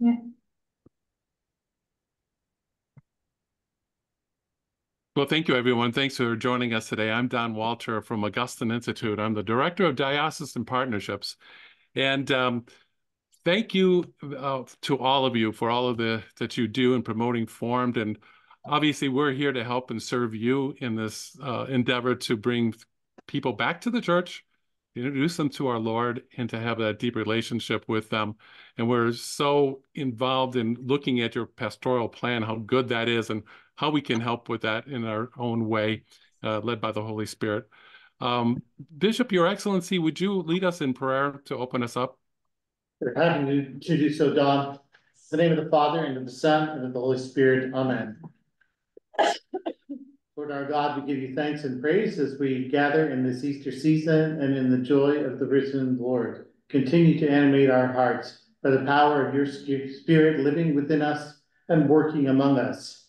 Yeah. Well, thank you, everyone. Thanks for joining us today. I'm Don Walter from Augustine Institute. I'm the Director of Diocesan Partnerships. And um, thank you uh, to all of you for all of the that you do in promoting Formed. And obviously, we're here to help and serve you in this uh, endeavor to bring people back to the church, introduce them to our Lord, and to have that deep relationship with them. And we're so involved in looking at your pastoral plan, how good that is, and how we can help with that in our own way, uh, led by the Holy Spirit. Um, Bishop, Your Excellency, would you lead us in prayer to open us up? We're happy to, do so, Don. In the name of the Father, and of the Son, and of the Holy Spirit. Amen. Lord our God, we give you thanks and praise as we gather in this Easter season and in the joy of the risen Lord. Continue to animate our hearts by the power of your Spirit living within us and working among us.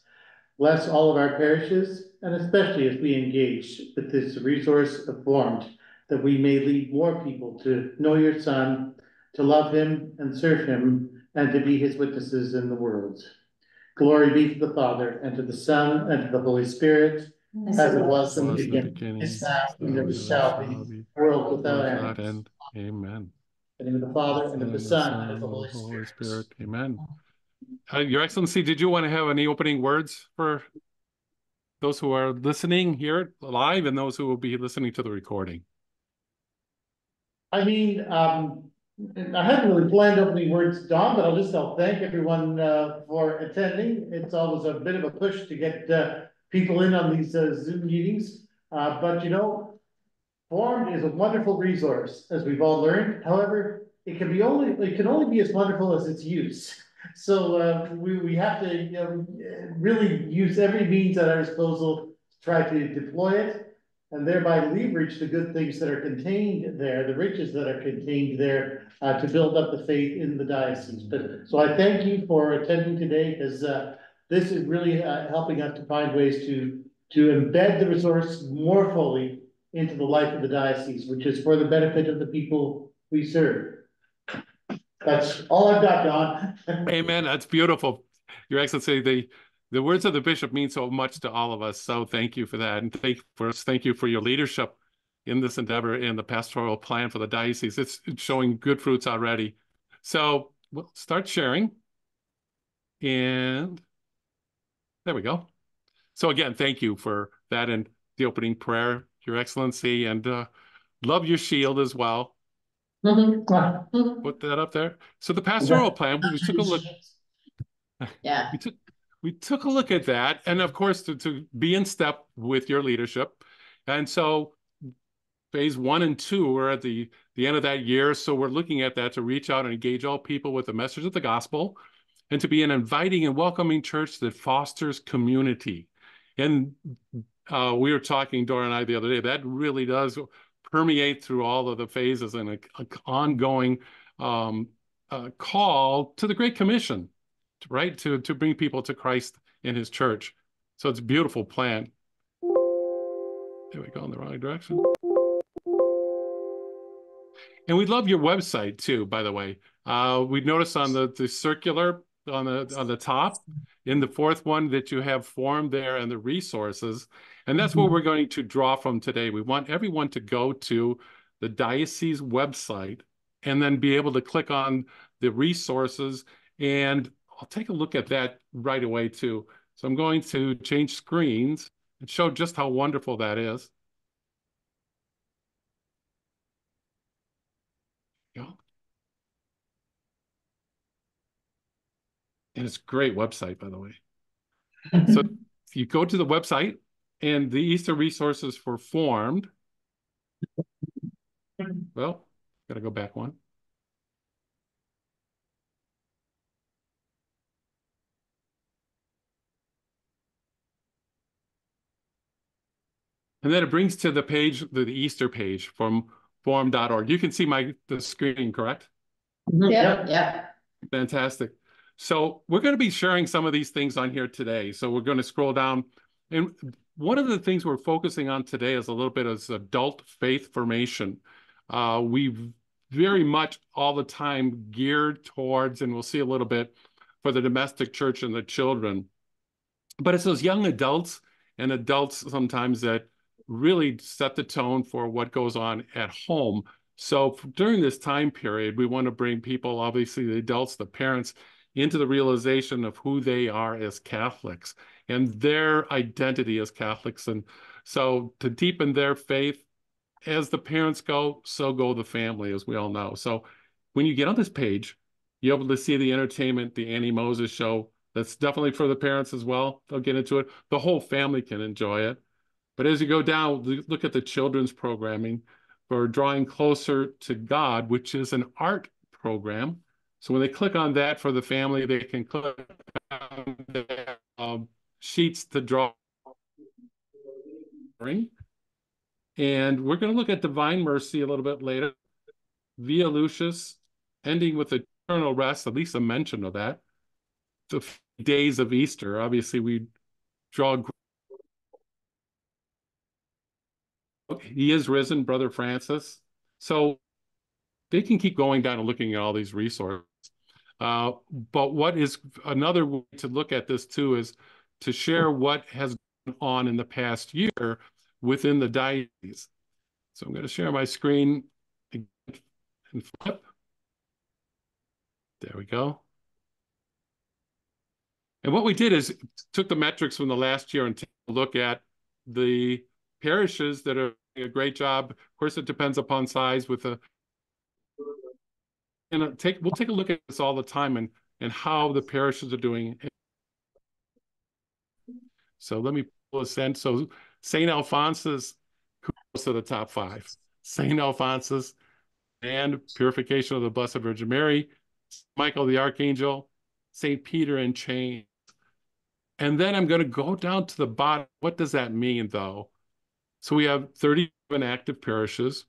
Bless all of our parishes, and especially as we engage with this resource of formed, that we may lead more people to know your Son, to love him and serve him, and to be his witnesses in the world. Glory be to the Father, and to the Son, and to the Holy Spirit, as it was in the beginning, is now, and ever shall be, world without end. Amen. In the name of the Father, and of the Son, and of the Holy Spirit. Spirit. Amen. Uh, Your Excellency, did you want to have any opening words for those who are listening here live and those who will be listening to the recording? I mean, um, I hadn't really planned opening words, Don, but I'll just, I'll thank everyone, uh, for attending. It's always a bit of a push to get, uh, people in on these, uh, Zoom meetings. Uh, but you know, form is a wonderful resource, as we've all learned. However, it can be only, it can only be as wonderful as its use. So, uh, we, we have to, you know, really use every means at our disposal to try to deploy it and thereby leverage the good things that are contained there, the riches that are contained there, uh, to build up the faith in the diocese. But so I thank you for attending today because uh, this is really uh, helping us to find ways to to embed the resource more fully into the life of the diocese, which is for the benefit of the people we serve. That's all I've got, Don. Amen. That's beautiful. Your Excellency, the the words of the bishop mean so much to all of us. So thank you for that. And thank for thank you for your leadership in this endeavor in the pastoral plan for the diocese. It's, it's showing good fruits already. So we'll start sharing. And there we go. So again, thank you for that and the opening prayer, Your Excellency, and uh, love your shield as well. Mm-hmm. Put that up there. So the pastoral plan, we took a look. Yeah. We took we took a look at that, and of course, to, to be in step with your leadership. And so, phase one and two are at the the end of that year. So we're looking at that to reach out and engage all people with the message of the gospel, and to be an inviting and welcoming church that fosters community. And uh, we were talking, Dora and I, the other day. That really does permeate through all of the phases and an ongoing um, uh, call to the Great Commission right? To, to bring people to Christ in his church. So it's a beautiful plan. There we go in the wrong direction. And we love your website too, by the way. Uh, we noticed on the, the circular on the on the top in the fourth one that you have formed there and the resources. And that's what mm-hmm. we're going to draw from today. We want everyone to go to the diocese website and then be able to click on the resources and I'll take a look at that right away too. So I'm going to change screens and show just how wonderful that is. Yeah. And it's a great website, by the way. so if you go to the website and the Easter resources for formed. Well, got to go back one. And then it brings to the page, the, the Easter page from formed.org. You can see my the screen, correct? Mm-hmm. Yeah, yeah. Fantastic. So we're going to be sharing some of these things on here today. So we're going to scroll down. And one of the things we're focusing on today is a little bit of adult faith formation. Uh, we've very much all the time geared towards, and we'll see a little bit for the domestic church and the children. But it's those young adults and adults sometimes that really set the tone for what goes on at home. So during this time period, we want to bring people, obviously the adults, the parents, into the realization of who they are as Catholics and their identity as Catholics. And so to deepen their faith, as the parents go, so go the family, as we all know. So when you get on this page, you're able to see the entertainment, the Annie Moses show. That's definitely for the parents as well. They'll get into it. The whole family can enjoy it. But as you go down, look at the children's programming for Drawing Closer to God, which is an art program. So when they click on that for the family, they can click on the um, sheets to draw. And we're going to look at Divine Mercy a little bit later. Via Lucis, ending with eternal rest, at least a mention of that. The days of Easter, obviously, we draw. He is risen, Brother Francis. So they can keep going down and looking at all these resources. Uh, but what is another way to look at this too is to share what has gone on in the past year within the diocese. So I'm going to share my screen and flip. There we go. And what we did is took the metrics from the last year and take a look at the parishes that are a great job. Of course, it depends upon size with a and uh, take we'll take a look at this all the time and and how the parishes are doing. So let me pull in. So St. Alphonsus goes to the top five. St. Alphonsus and Purification of the Blessed Virgin Mary, Michael the Archangel, St. Peter and Chains. And then I'm going to go down to the bottom. What does that mean, though? So we have 37 active parishes.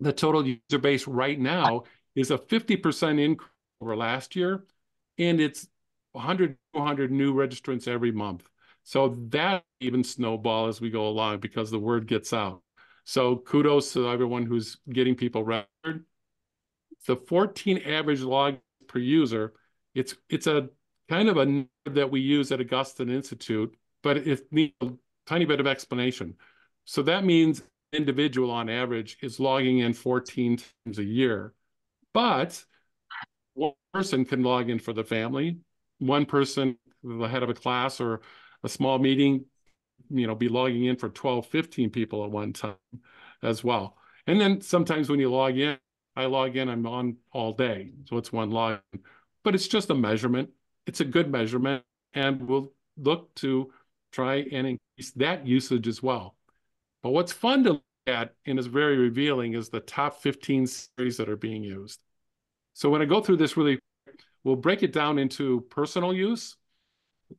The total user base right now is a 50% increase over last year, and it's 100, 200 new registrants every month. So that even snowball as we go along because the word gets out. So kudos to everyone who's getting people registered. The 14 average log per user, it's it's a kind of a that we use at Augustine Institute, but it needs a tiny bit of explanation. So that means individual on average is logging in 14 times a year. But one person can log in for the family, one person, the head of a class or a small meeting, you know, be logging in for 12, 15 people at one time as well. And then sometimes when you log in, I log in, I'm on all day. So it's one log, but it's just a measurement. It's a good measurement. And we'll look to try and increase that usage as well. But what's fun to look at and is very revealing is the top 15 series that are being used. So when I go through this really, we'll break it down into personal use,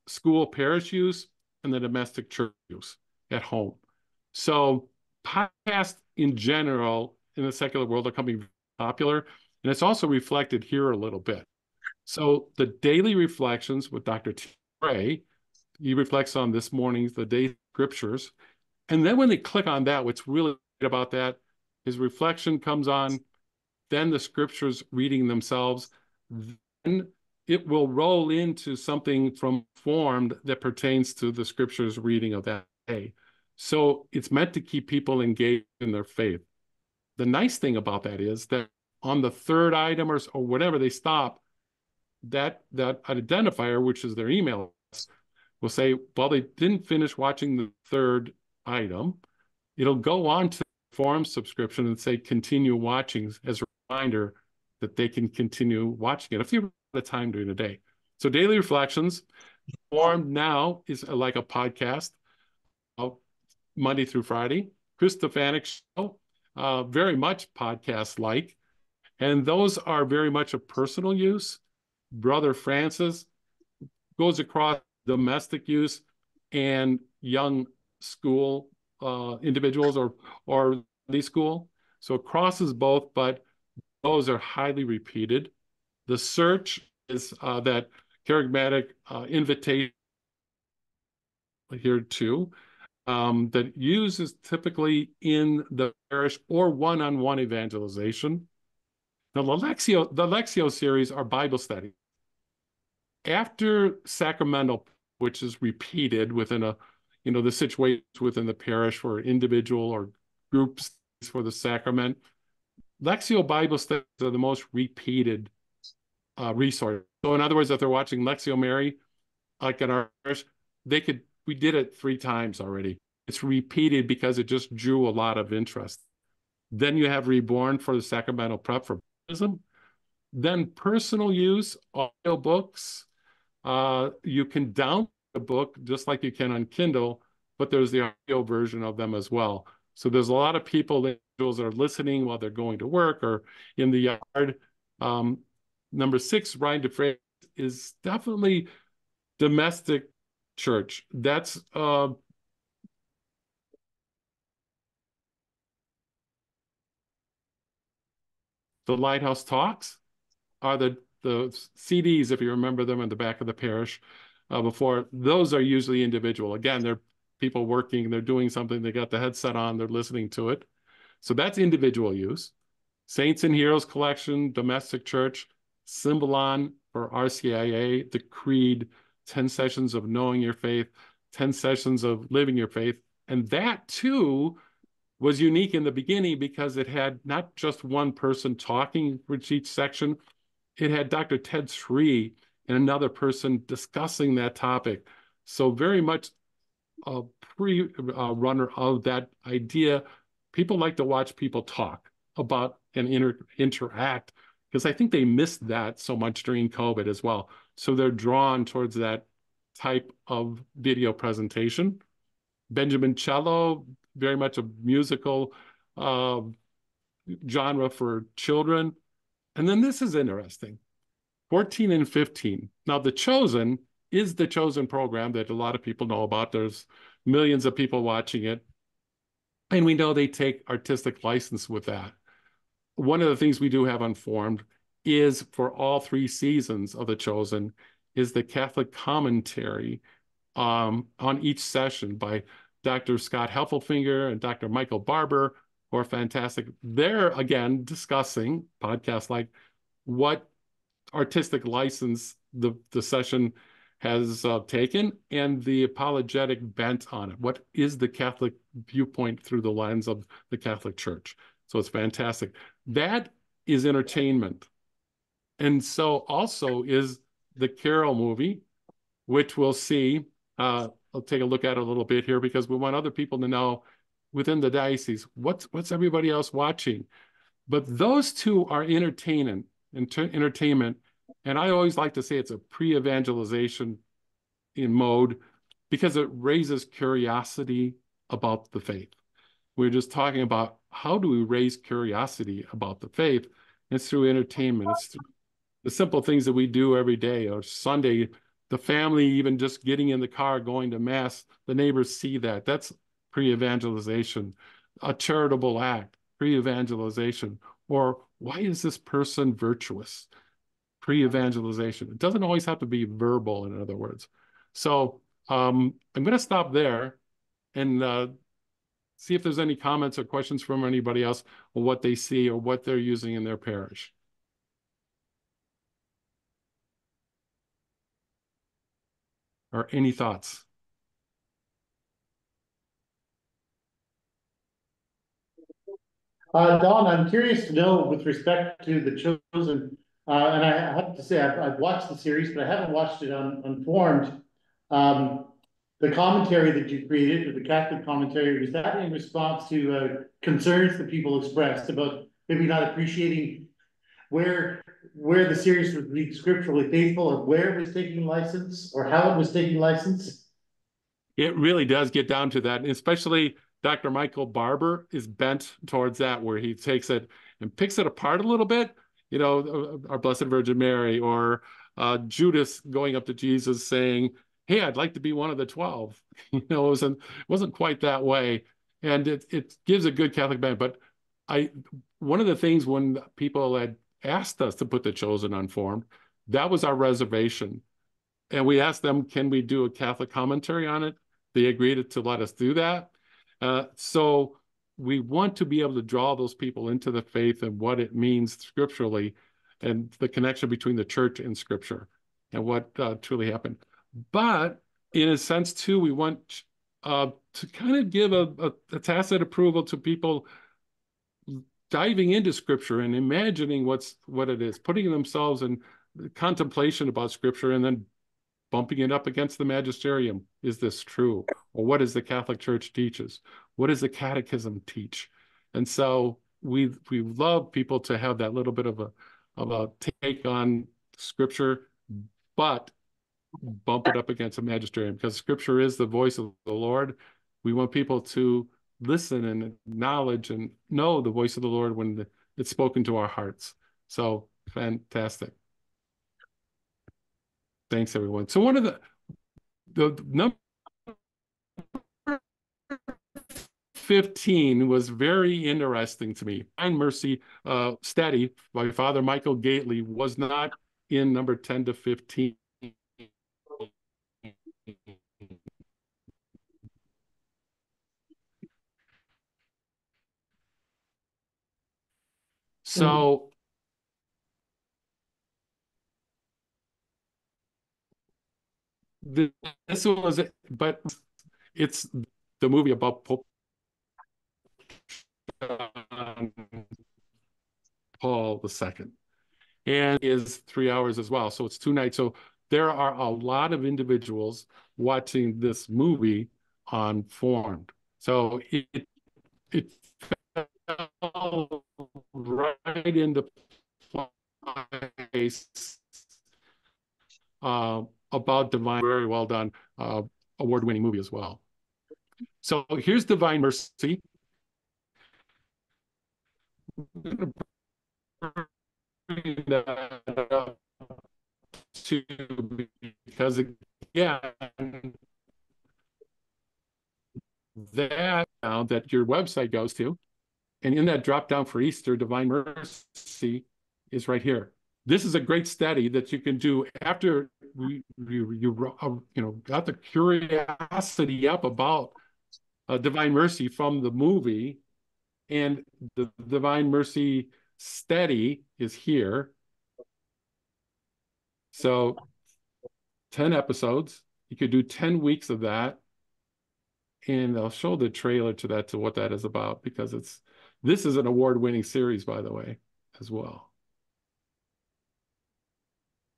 school parish use and the domestic church use at home. So podcasts in general in the secular world are becoming popular, and it's also reflected here a little bit. So the daily reflections with Dr. T. Ray, he reflects on this morning's the day scriptures. And then when they click on that, what's really about that is reflection comes on, then the scriptures reading themselves, then it will roll into something from formed that pertains to the scriptures reading of that day. So it's meant to keep people engaged in their faith. The nice thing about that is that on the third item or, or whatever they stop, that that identifier, which is their email, will say, well, they didn't finish watching the third item. It'll go on to forum subscription and say continue watching as a reminder that they can continue watching it. a few at a time during the day. So daily reflections formed now is like a podcast uh, Monday through Friday. Chris Stefanick show, uh, very much podcast like. And those are very much a personal use. Brother Francis goes across domestic use and young school uh, individuals or or the school. So it crosses both, but those are highly repeated. The search is uh, that charismatic uh, invitation here too um, that uses typically in the parish or one-on-one evangelization. Now, the Lectio, the Lectio series are Bible studies. After sacramental, which is repeated within a, you know, the situations within the parish for individual or groups for the sacrament, Lectio Bible studies are the most repeated uh, resource. So, in other words, if they're watching Lectio Mary, like in our they could. We did it three times already. It's repeated because it just drew a lot of interest. Then you have Reborn for the sacramental prep for baptism. Then personal use audio books. Uh, you can download book just like you can on Kindle, but there's the audio version of them as well. So there's a lot of people that are listening while they're going to work or in the yard. Um, number six, Ryan DeFray is definitely domestic church. That's uh, the Lighthouse Talks are the the CDs, if you remember them, in the back of the parish uh, before. Those are usually individual. Again, they're people working, they're doing something, they got the headset on, they're listening to it. So that's individual use. Saints and Heroes Collection, Domestic Church, Symbolon for RCIA, the Creed, 10 sessions of knowing your faith, 10 sessions of living your faith. And that too was unique in the beginning because it had not just one person talking for each section, it had Dr. Ted Sri and another person discussing that topic. So very much a pre-runner uh, of that idea. People like to watch people talk about and inter interact because I think they missed that so much during COVID as well. So they're drawn towards that type of video presentation. Benjamin Cello, very much a musical uh, genre for children. And then this is interesting 14 and 15. Now, The Chosen is the Chosen program that a lot of people know about. There's millions of people watching it. And we know they take artistic license with that. One of the things we do have on Formed is for all three seasons of The Chosen is the Catholic commentary um, on each session by Dr. Scott Heffelfinger and Dr. Michael Barber, who are fantastic. They're again discussing podcast like what artistic license the, the session has uh, taken and the apologetic bent on it. What is the Catholic viewpoint through the lens of the Catholic Church? So it's fantastic. That is entertainment. And so also is the Karol movie, which we'll see. Uh, I'll take a look at it a little bit here because we want other people to know within the diocese what's what's everybody else watching. But those two are entertainment, entertainment, and I always like to say it's a pre-evangelization in mode because it raises curiosity about the faith. We're just talking about how do we raise curiosity about the faith? It's through entertainment. It's through the simple things that we do every day. Or Sunday, the family even just getting in the car, going to mass, the neighbors see that. That's pre-evangelization. A charitable act, pre-evangelization. Or why is this person virtuous? Pre-evangelization. It doesn't always have to be verbal, in other words. So um, I'm going to stop there and uh, see if there's any comments or questions from anybody else on what they see or what they're using in their parish. or any thoughts? Uh, Don, I'm curious to know with respect to the chosen, uh, and I have to say I've, I've watched the series, but I haven't watched it on unformed. Um, the commentary that you created, or the Catholic commentary, was that in response to uh, concerns that people expressed about maybe not appreciating where where the series was being scripturally faithful or where it was taking license or how it was taking license? It really does get down to that, especially Dr. Michael Barber is bent towards that, where he takes it and picks it apart a little bit. You know, our Blessed Virgin Mary or uh, Judas going up to Jesus saying, "Hey, I'd like to be one of the 12. you know, it wasn't it wasn't quite that way, and it it gives a good Catholic bent. But I one of the things when people had asked us to put the chosen on Formed. That was our reservation. And we asked them, can we do a Catholic commentary on it? They agreed to let us do that. Uh, so we want to be able to draw those people into the faith and what it means scripturally and the connection between the church and scripture and what uh, truly happened. But in a sense, too, we want uh, to kind of give a, a, a tacit approval to people diving into scripture and imagining what's what it is, putting themselves in contemplation about scripture and then bumping it up against the magisterium. Is this true? What does the Catholic Church teaches? What does the catechism teach? And so we we love people to have that little bit of a of a take on scripture, but bump it up against a magisterium because scripture is the voice of the Lord. We want people to listen and acknowledge and know the voice of the Lord when the, it's spoken to our hearts. So fantastic. Thanks, everyone. So one of the the number 15 was very interesting to me. Find Mercy uh, Steady by Father Michael Gaitley was not in number 10 to 15. So this was, it, but it's the movie about Pope Paul II, and is three hours as well. So it's two nights. So there are a lot of individuals watching this movie on Formed. So it it fell right into place uh, about divine. Very well done, uh, award-winning movie as well. So here's Divine Mercy. To because again that now that your website goes to and in that drop down for Easter, Divine Mercy is right here. This is a great study that you can do after you, you, you, uh, you know, got the curiosity up about uh, Divine Mercy from the movie. And the Divine Mercy study is here. So 10 episodes. You could do 10 weeks of that. And I'll show the trailer to that to what that is about because it's this is an award-winning series, by the way, as well.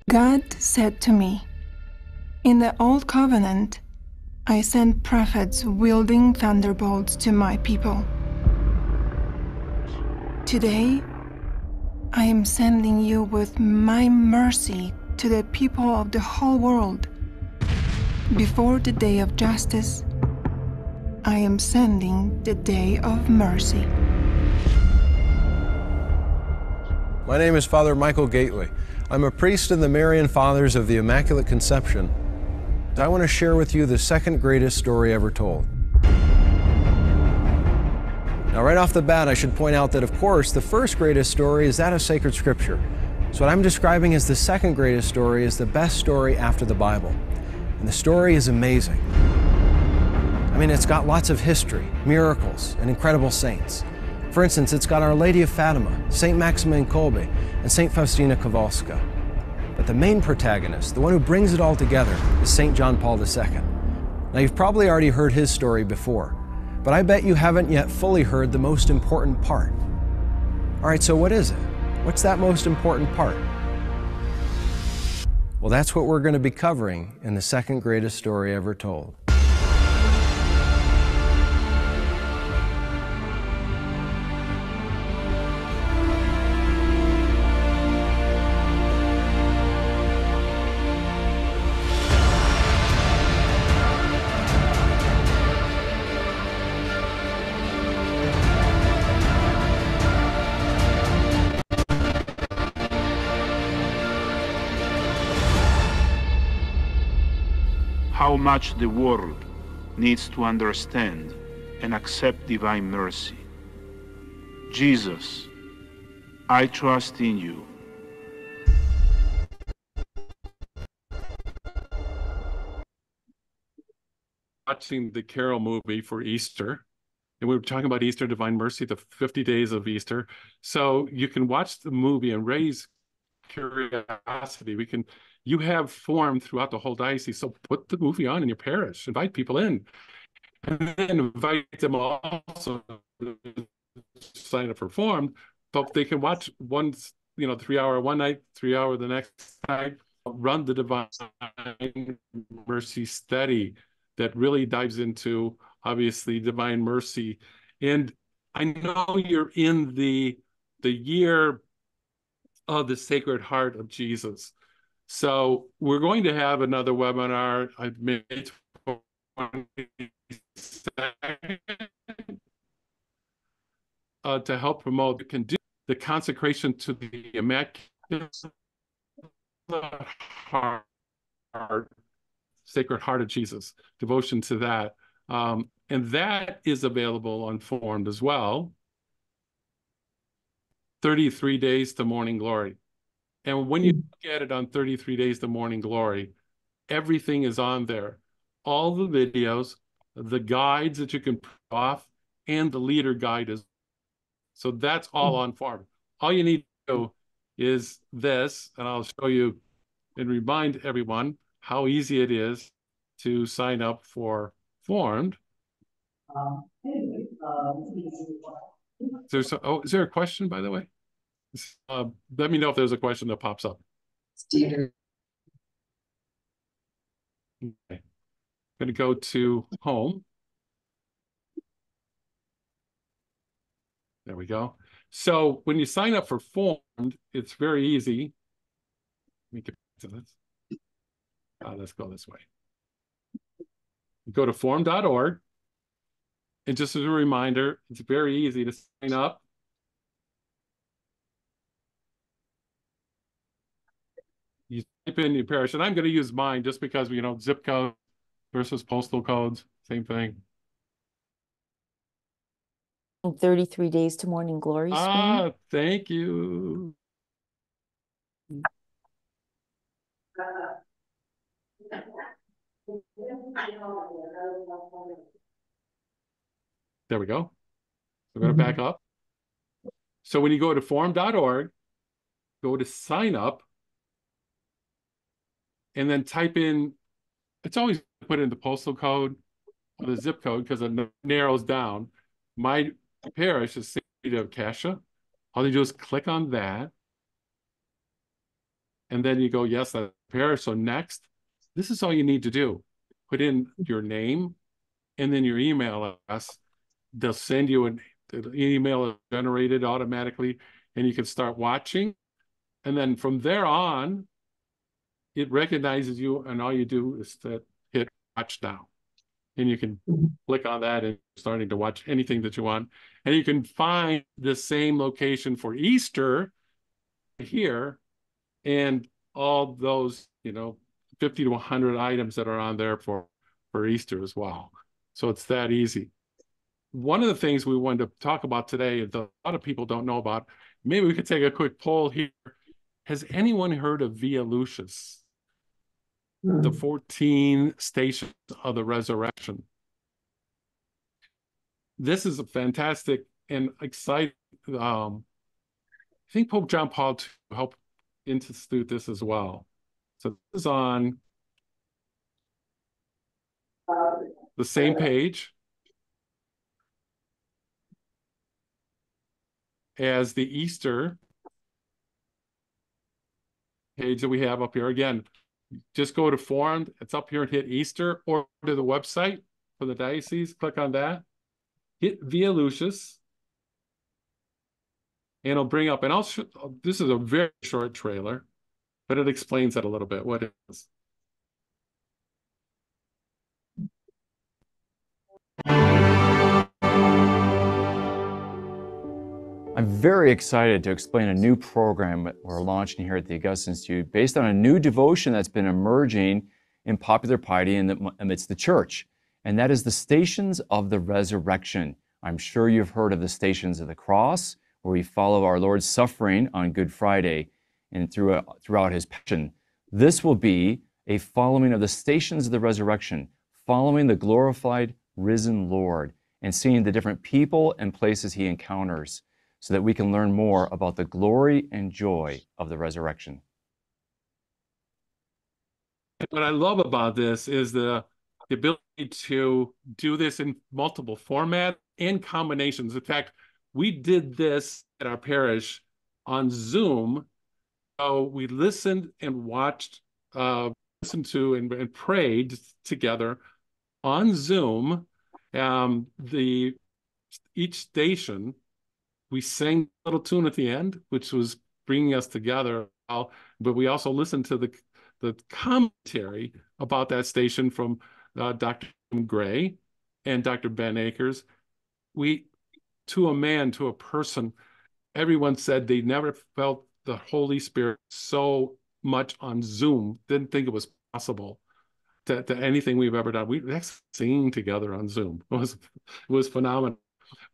God said to me, In the Old Covenant, I sent prophets wielding thunderbolts to my people. Today, I am sending you with my mercy to the people of the whole world. Before the day of justice, I am sending the day of mercy. My name is Father Michael Gaitley. I'm a priest in the Marian Fathers of the Immaculate Conception. I want to share with you the second greatest story ever told. Now, right off the bat, I should point out that, of course, the first greatest story is that of sacred scripture. So, what I'm describing as the second greatest story is the best story after the Bible. And the story is amazing. I mean, it's got lots of history, miracles, and incredible saints. For instance, it's got Our Lady of Fatima, St. Maximilian Kolbe, and St. Faustina Kowalska. But the main protagonist, the one who brings it all together, is St. John Paul II. Now, you've probably already heard his story before, but I bet you haven't yet fully heard the most important part. All right, so what is it? What's that most important part? Well, that's what we're going to be covering in the second greatest story ever told. Much the world needs to understand and accept divine mercy. Jesus, I trust in you. Watching the Karol movie for Easter, And we were talking about Easter, Divine Mercy, the 50 days of Easter. So you can watch the movie and raise curiosity. We can, you have formed throughout the whole diocese. So put the movie on in your parish, invite people in, and then invite them also sign up for formed. But they can watch one, you know, three hour one night, three hour the next night, run the Divine Mercy study that really dives into obviously Divine Mercy. And I know you're in the the year of the Sacred Heart of Jesus. So we're going to have another webinar. I made uh, to help promote do the consecration to the Immaculate Heart, Sacred Heart of Jesus, devotion to that. Um, and that is available on Formed as well. 33 Days to Morning Glory. And when you look at it on 33 Days to Morning Glory, everything is on there. All the videos, the guides that you can off, and the leader guide is. So that's all on Formed. All you need to do is this, and I'll show you and remind everyone how easy it is to sign up for Formed. There's a, oh, is there a question by the way? Uh, let me know if there's a question that pops up. Okay. Going to go to home. There we go. So when you sign up for Formed, it's very easy. Let me get to this. Uh, let's go this way. Go to formed.org. And just as a reminder, it's very easy to sign up. In your parish, and I'm going to use mine just because, you know, zip code versus postal codes, same thing. 33 days to morning glory screen. Ah, thank you. There we go. We're going to back up. So when you go to form.org, go to sign up, and then type in, it's always put in the postal code or the zip code because it narrows down. My parish is City of Cassia. All you do is click on that. And then you go, yes, that parish. So next, this is all you need to do. Put in your name and then your email address. They'll send you an, an email generated automatically and you can start watching. And then from there on, it recognizes you and all you do is to hit watch now. And you can mm-hmm. click on that and starting to watch anything that you want. And you can find the same location for Easter here and all those, you know, 50 to 100 items that are on there for, for Easter as well. So it's that easy. One of the things we wanted to talk about today that a lot of people don't know about, maybe we could take a quick poll here. Has anyone heard of Via Lucis? The 14 stations of the resurrection. This is a fantastic and exciting. Um, I think Pope John Paul II helped institute this as well. So this is on the same page as the Easter page that we have up here. Again, just go to Formed. It's up here and hit Easter or to the website for the diocese. Click on that. Hit Via Lucis. And it'll bring up, and I'll, this is a very short trailer, but it explains that a little bit, what it is. I'm very excited to explain a new program that we're launching here at the Augustine Institute based on a new devotion that's been emerging in popular piety the, amidst the church, and that is the Stations of the Resurrection. I'm sure you've heard of the Stations of the Cross, where we follow our Lord's suffering on Good Friday and throughout, uh, throughout his passion. This will be a following of the Stations of the Resurrection, following the glorified, risen Lord. and seeing the different people and places he encounters so that we can learn more about the glory and joy of the resurrection. What I love about this is the, the ability to do this in multiple format and combinations. In fact, we did this at our parish on Zoom. So we listened and watched, uh, listened to and, and prayed together on Zoom. Um, the each station, we sang a little tune at the end, which was bringing us together. But we also listened to the the commentary about that station from uh, Dr. Gray and Dr. Ben Akers. We, to a man, to a person, everyone said they never felt the Holy Spirit so much on Zoom, didn't think it was possible to, to anything we've ever done. We were singing together on Zoom. It was, it was phenomenal.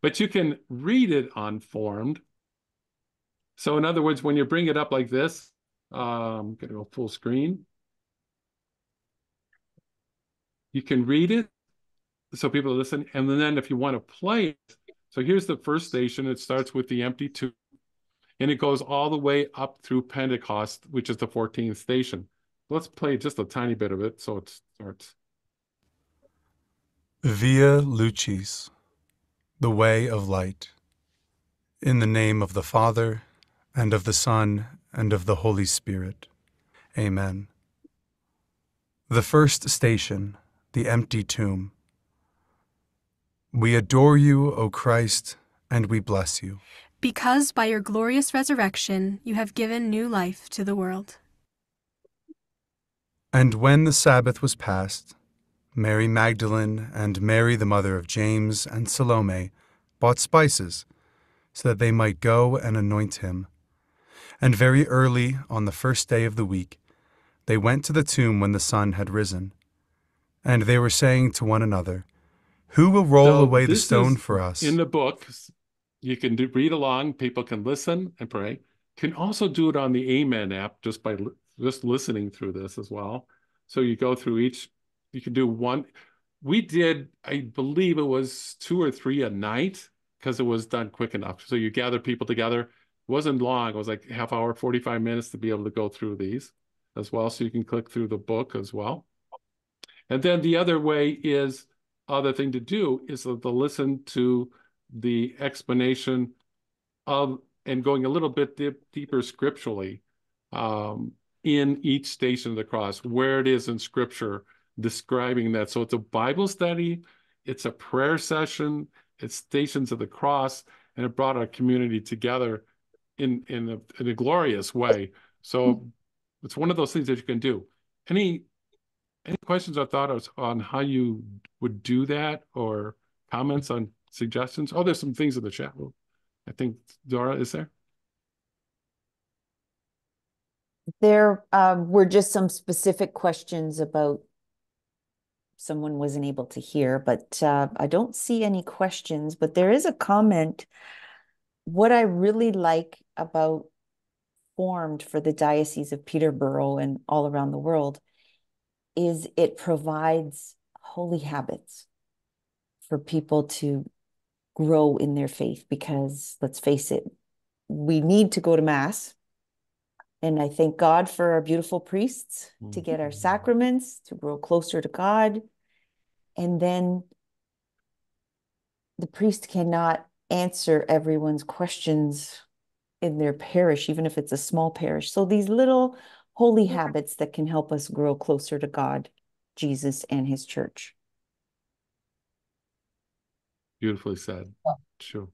But you can read it on Formed. So in other words, when you bring it up like this, um, gonna go full screen. You can read it so people listen. And then if you want to play it, so here's the first station. It starts with the empty tomb and it goes all the way up through Pentecost, which is the 14th station. Let's play just a tiny bit of it so it starts. Via Lucis, the way of light. In the name of the Father, and of the Son, and of the Holy Spirit. Amen. The first station, the empty tomb. We adore you, O Christ, and we bless you. Because by your glorious resurrection you have given new life to the world. And when the Sabbath was past, Mary Magdalene and Mary, the mother of James, and Salome bought spices so that they might go and anoint him. And very early on the first day of the week, they went to the tomb when the sun had risen. And they were saying to one another, Who will roll So away the stone for us? In the book, you can do, read along. People can listen and pray. Can also do it on the Amen app just by li- just listening through this as well. So you go through each. You can do one. We did, I believe it was two or three a night because it was done quick enough. So you gather people together. It wasn't long. It was like half hour, 45 minutes to be able to go through these as well. So you can click through the book as well. And then the other way is other thing to do is to to listen to the explanation of and going a little bit dip, deeper scripturally um, in each station of the cross, where it is in scripture describing that. So it's a Bible study, it's a prayer session, it's stations of the cross, and it brought our community together in in a, in a glorious way. So it's one of those things that you can do. Any any questions or thoughts on how you would do that or comments on suggestions? Oh, there's some things in the chat room. I think Dora is there. There um, were just some specific questions about someone wasn't able to hear, but uh, I don't see any questions. But there is a comment. What I really like about formed for the Diocese of Peterborough and all around the world is it provides holy habits for people to grow in their faith because let's face it, we need to go to Mass. And I thank God for our beautiful priests to get our sacraments, to grow closer to God. And then the priest cannot answer everyone's questions in their parish, even if it's a small parish. So these little holy habits that can help us grow closer to God, Jesus, and his church. Beautifully said. Sure.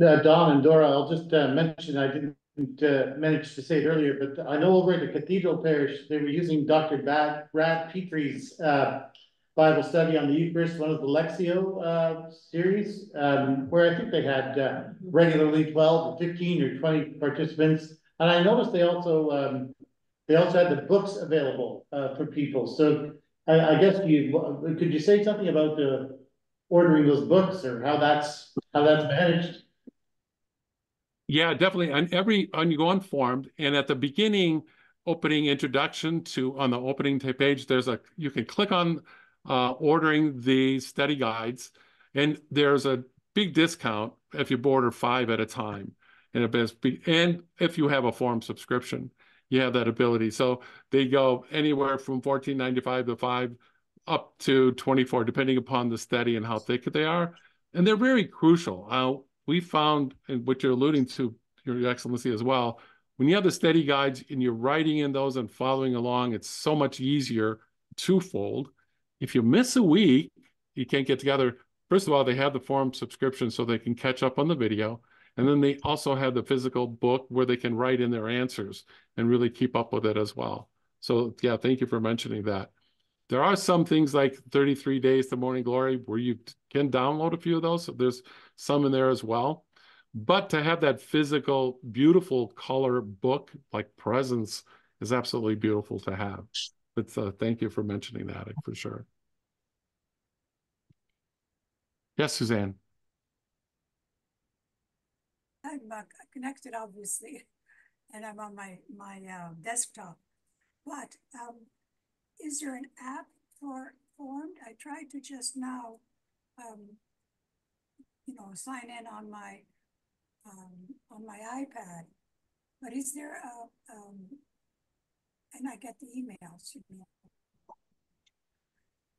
Uh, Don and Dora, I'll just uh, mention, I didn't uh, manage to say it earlier, but I know over at the Cathedral Parish, they were using Dr. Brant, Brant Pitre's uh, Bible study on the Eucharist, one of the Lectio uh, series, um, where I think they had uh, regularly twelve or fifteen or twenty participants. And I noticed they also, um, they also had the books available uh, for people. So I, I guess you, could you say something about ordering those books or how that's, how that's managed? Yeah, definitely. On every on you go on formed, and at the beginning, opening introduction to on the opening page, there's a you can click on uh, ordering the study guides, And there's a big discount if you order five at a time. And, it, and if you have a form subscription, you have that ability. So they go anywhere from fourteen ninety five to five up to 24, depending upon the study and how thick they are. And they're very crucial. We found, and what you're alluding to, Your Excellency, as well, when you have the study guides and you're writing in those and following along, it's so much easier twofold. If you miss a week, you can't get together. First of all, they have the Formed subscription so they can catch up on the video. And then they also have the physical book where they can write in their answers and really keep up with it as well. So yeah, thank you for mentioning that. There are some things like 33 Days to Morning Glory where you can download a few of those. So there's some in there as well. But to have that physical, beautiful color book like Presence is absolutely beautiful to have. But uh, thank you for mentioning that for sure. Yes, Suzanne. I'm uh, connected, obviously, and I'm on my my uh, desktop. But um, is there an app for Formed? I tried to just now, um, you know, sign in on my um, on my iPad. But is there a um, and I get the emails, you know.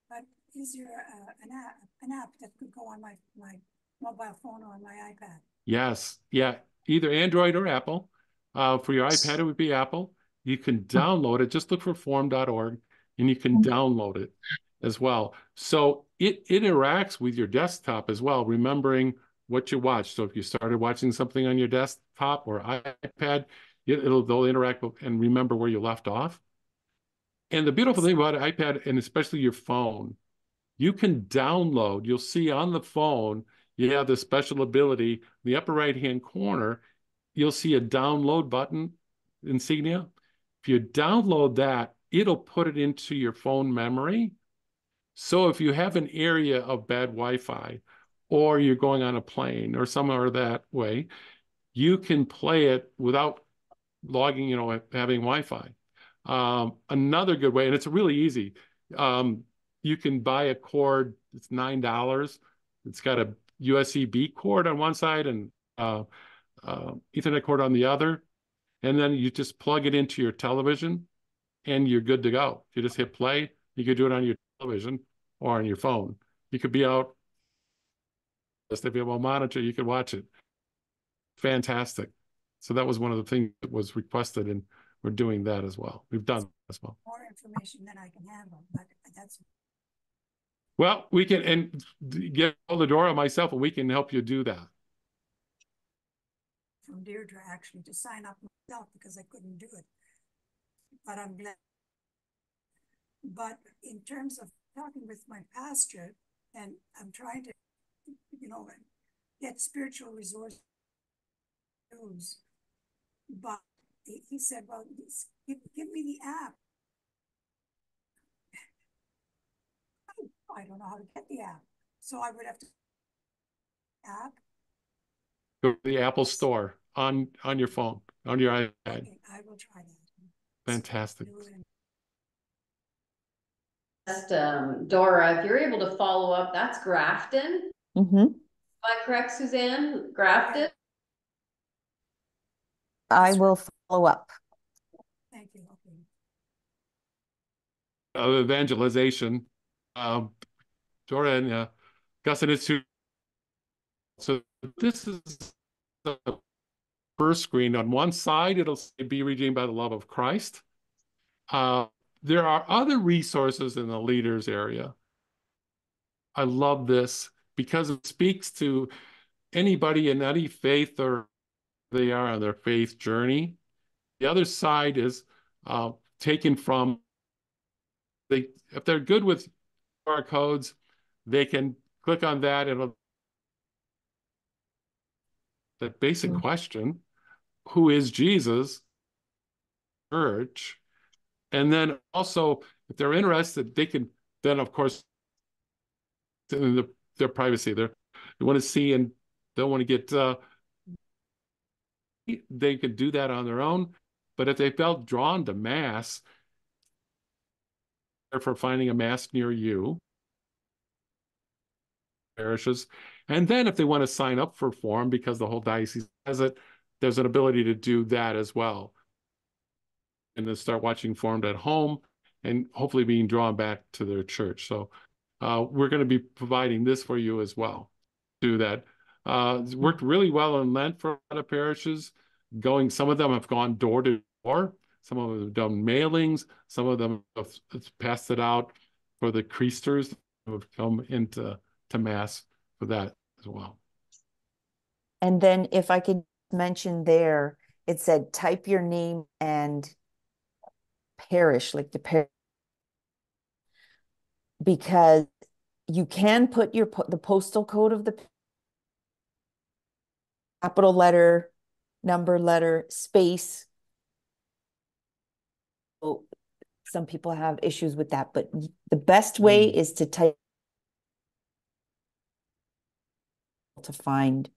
But is there a, an app an app that could go on my my mobile phone or on my iPad? Yes, yeah, either Android or Apple. Uh, for your iPad, it would be Apple. You can download it. Just look for Formed.org and you can mm-hmm. download it as well. So it, it interacts with your desktop as well, remembering what you watched. So if you started watching something on your desktop or iPad, it, will they'll interact and remember where you left off. And the beautiful thing about iPad and especially your phone, you can download. You'll see on the phone you have the special ability in the upper right hand corner. You'll see a download button insignia. If you download that, it'll put it into your phone memory. So if you have an area of bad Wi-Fi, or you're going on a plane or somewhere that way, you can play it without logging, you know, having Wi-Fi. Um, another good way, and it's really easy. Um, you can buy a cord. It's nine dollars. It's got a USB cord on one side and uh, uh, Ethernet cord on the other, and then you just plug it into your television, and you're good to go. You just hit play. You could do it on your television or on your phone. You could be out. Just if you have a monitor, you could watch it. Fantastic. So that was one of the things that was requested, and we're doing that as well. We've done as well. More information than I can handle, but that's. Well, we can and get all the door myself, and we can help you do that. From Deirdre actually to sign up myself because I couldn't do it but I'm glad. But in terms of talking with my pastor, and I'm trying to, you know, get spiritual resources, but he said, well, give, give me the app. I don't know how to get the app. So I would have to app. Go to the Apple store on on your phone, on your iPad. Okay, I will try that. Fantastic. Just, um, Dora, if you're able to follow up, that's Grafton. Mm-hmm. Am I correct, Suzanne? Grafton? I will follow up. Thank you. Of evangelization, um, Dora and uh, Augustine Institute. So this is the first screen. On one side, it'll say, be redeemed by the love of Christ. Uh, there are other resources in the leaders area. I love this because it speaks to anybody in any faith or they are on their faith journey. The other side is uh, taken from they if they're good with QR codes, they can click on that and the basic mm -hmm. question who is Jesus, church, and then also if they're interested, they can then of course in the, their privacy, they want to see and don't want to get uh, they could do that on their own. But if they felt drawn to mass, for finding a mass near you, parishes. And then if they want to sign up for Formed because the whole diocese has it, there's an ability to do that as well. And then start watching Formed at home and hopefully being drawn back to their church. So uh, we're going to be providing this for you as well. Do that. Uh, it's worked really well in Lent for a lot of parishes. Going, some of them have gone door to door. Some of them have done mailings. Some of them have passed it out for the creasters who have come into to mass for that as well. And then if I could mention there, it said type your name and parish, like the parish, because you can put your the postal code of the capital letter, number letter, space. So some people have issues with that, but the best way Mm. is to type to find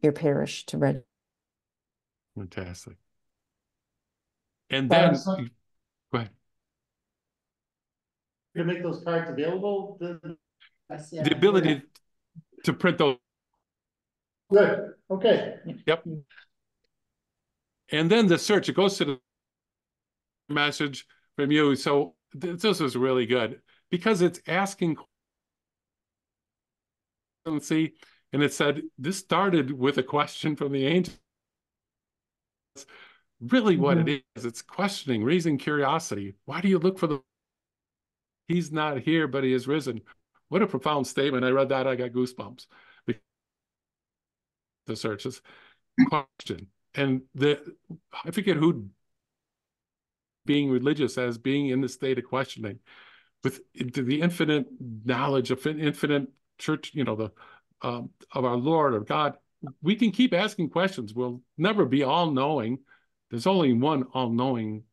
your parish to read. Fantastic. And then, Thanks. go ahead. To make those cards available, the- The ability to print those good, okay. Yep. And then the search, it goes to the message from you. So th- this is really good because it's asking Let's see, and it said this started with a question from the angel. Really what it is. It's questioning, raising curiosity. Why do you look for the He's not here, but he is risen. What a profound statement. I read that, I got goosebumps. The search is question. And the I forget who being religious as being in the state of questioning with the infinite knowledge of infinite church, you know, the um, of our Lord or God, we can keep asking questions. We'll never be all knowing. There's only one all knowing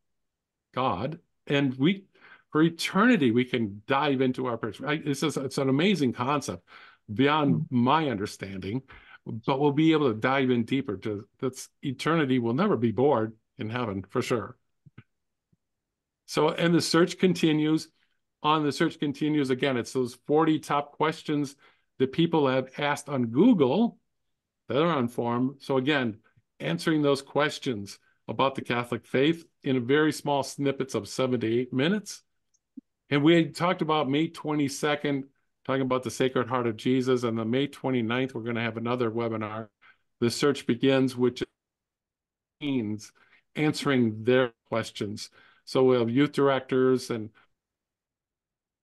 God. And we, for eternity, we can dive into our person. It's, just, it's an amazing concept beyond mm-hmm. my understanding, but we'll be able to dive in deeper to that's eternity. We'll never be bored in heaven for sure. So, and the search continues. On the search continues again, it's those 40 top questions that people have asked on Google that are on Formed. So again, answering those questions about the Catholic faith in a very small snippets of seven to eight minutes. And we talked about May 22nd, talking about the Sacred Heart of Jesus. And the May 29th, we're going to have another webinar. The search begins, which means answering their questions. So we'll have youth directors and,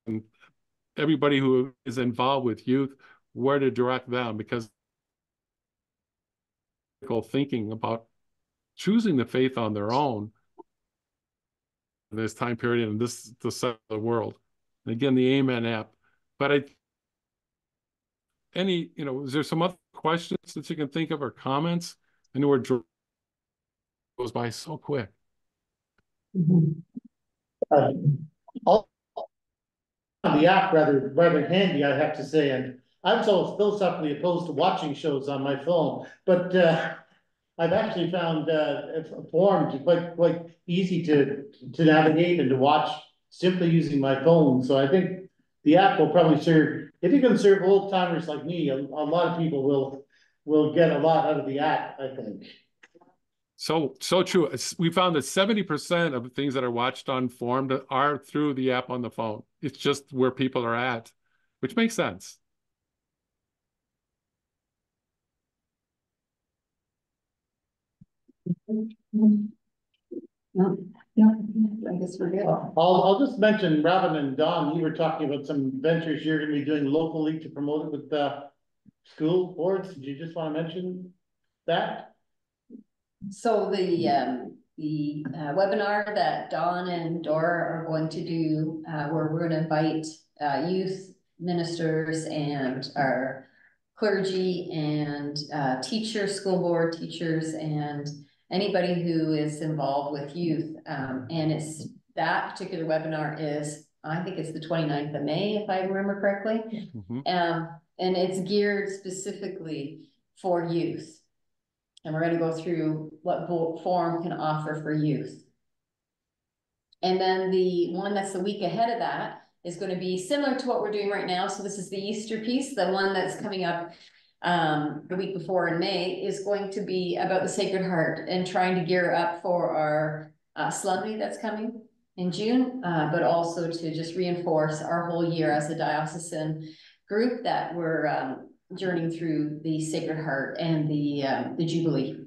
and everybody who is involved with youth, where to direct them because thinking about choosing the faith on their own in this time period and this the side of the world. And again, the Amen app. But I any, you know, is there some other questions that you can think of or comments? I know we're goes by so quick. Uh, all, the app rather rather handy, I have to say, and I'm so philosophically opposed to watching shows on my phone, but uh, I've actually found uh, quite quite easy to to navigate and to watch simply using my phone. So I think the app will probably serve if you can serve old timers like me. A, a lot of people will will get a lot out of the app. I think. So, so true. We found that 70% of things that are watched on Formed are through the app on the phone. It's just where people are at, which makes sense. No, no, I guess we're good. I'll, I'll just mention, Robin and Don, you were talking about some ventures you're gonna be doing locally to promote it with the school boards. Did you just want to mention that? So the, um, the uh, webinar that Dawn and Dora are going to do, uh, where we're gonna invite, uh, youth ministers and our clergy and, uh, teachers, school board teachers and anybody who is involved with youth. Um, and it's, that particular webinar is, I think it's the 29th of May, if I remember correctly. Mhm. Um, and it's geared specifically for youth. And we're gonna go through what Formed can offer for youth. And then the one that's the week ahead of that is gonna be similar to what we're doing right now. So this is the Easter piece, the one that's coming up um, the week before in May is going to be about the Sacred Heart and trying to gear up for our uh, Slumby that's coming in June, uh, but also to just reinforce our whole year as a diocesan group that we're um, journeying through the Sacred Heart and the um, the Jubilee.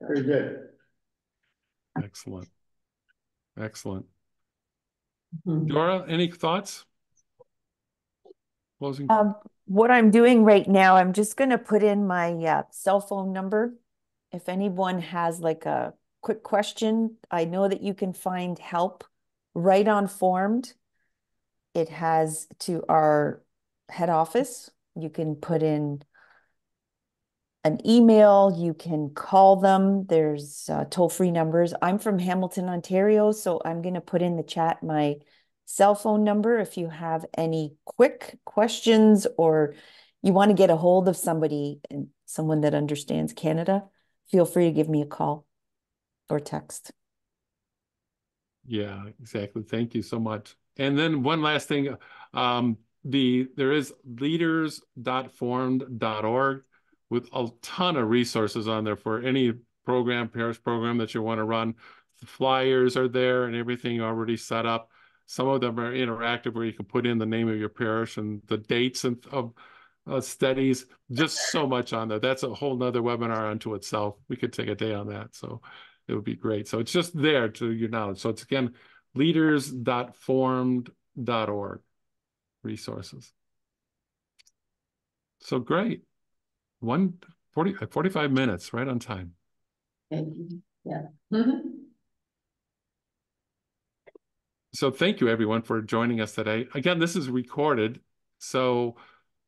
Very good. Excellent. Excellent. Mhm. Dora, any thoughts? Closing, Um, what I'm doing right now, I'm just gonna put in my uh, cell phone number. If anyone has like a quick question, I know that you can find help right on Formed. It has to our head office. You can put in an email, you can call them. There's uh, toll-free numbers. I'm from Hamilton, Ontario, so I'm gonna put in the chat my cell phone number if you have any quick questions or you want to get a hold of somebody and someone that understands Canada, feel free to give me a call or text. yeah, exactly. Thank you so much. And then one last thing, um, the, there is leaders.formed.org with a ton of resources on there for any program, parish program that you want to run. The flyers are there and everything already set up. Some of them are interactive where you can put in the name of your parish and the dates and of uh, studies, just so much on there. That's a whole nother webinar unto itself. We could take a day on that. So it would be great. So it's just there to your knowledge. So it's again, leaders.formed.org resources. So great. One 40, 45 minutes, right on time. Yeah. So thank you everyone for joining us today. Again, this is recorded. So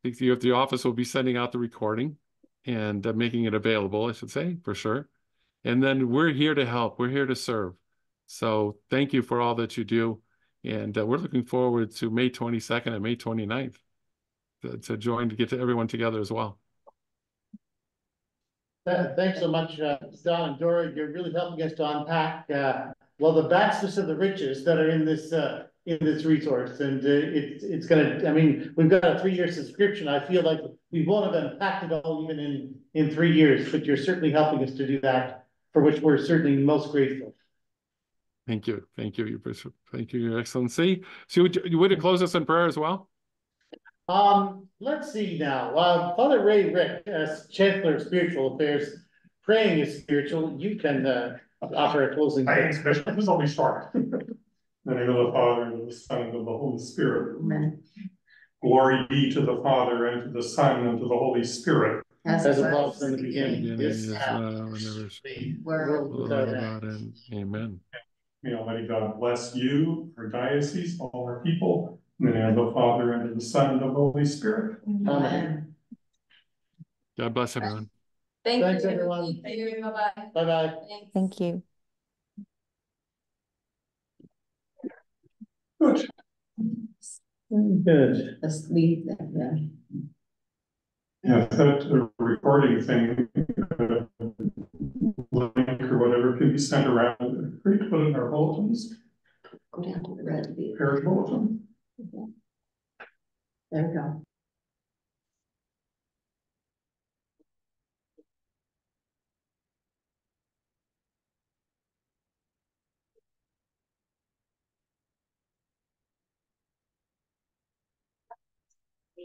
the, the the office will be sending out the recording and uh, making it available, I should say, for sure. And then we're here to help. We're here to serve. So thank you for all that you do. And uh, we're looking forward to May 22nd and May 29th to, to join to get to everyone together as well. Uh, Thanks so much, uh, Don and Dora. You're really helping us to unpack, uh, well, the vastness of the riches that are in this, uh, in this resource. And, uh, it's, it's gonna, I mean, we've got a three-year subscription. I feel like we won't have unpacked it all even in, in three years, but you're certainly helping us to do that, for which we're certainly most grateful. Thank you. Thank you, Your Bishop. Thank you, Your Excellency. So would you, you would you close us in prayer as well? Um, let's see now, uh, Father Ray Rick, as Chancellor of Spiritual Affairs, praying is spiritual, you can, uh, offer a closing. Thanks, Bishop, this will be short. In the name of the Father, and of the Son, and of the Holy Spirit. Amen. Glory be to the Father, and to the Son, and to the Holy Spirit. As it was in the beginning, Beginning is is now, now and ever shall be, world without end. and Amen. May Almighty God bless you, our diocese, all our people. In the name of the Father, and of the Son, and of the Holy Spirit. Amen. God bless everyone. Thank Thanks, you. everyone. Thank you. Bye-bye. Bye-bye. Thanks. Thank you. Good. Good. Let's leave that, yeah. Yeah, that uh, recording thing, uh, link or whatever can be sent around, great to put in our bulletins, Go down to the red. parish bulletin. There we go.